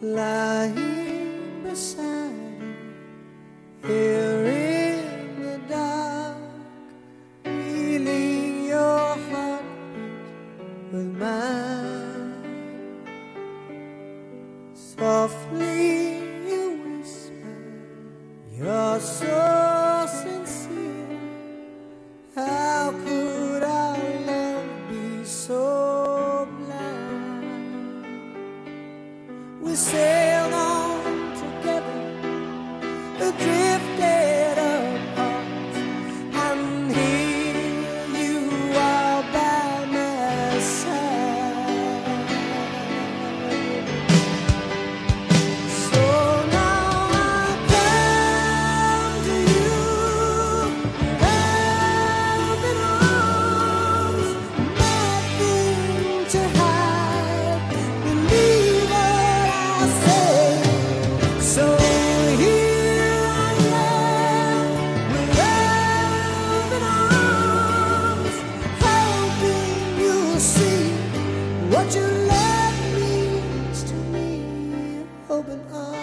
lying beside you here in the dark, feeling your heartbeat with mine. Softly you whisper, you're so. oh.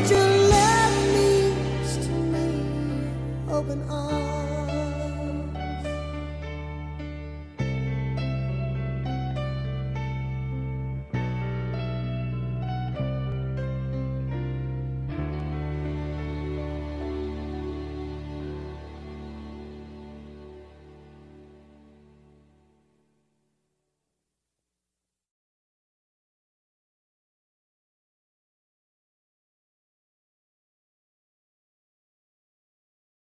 what you left means to me. Open arms.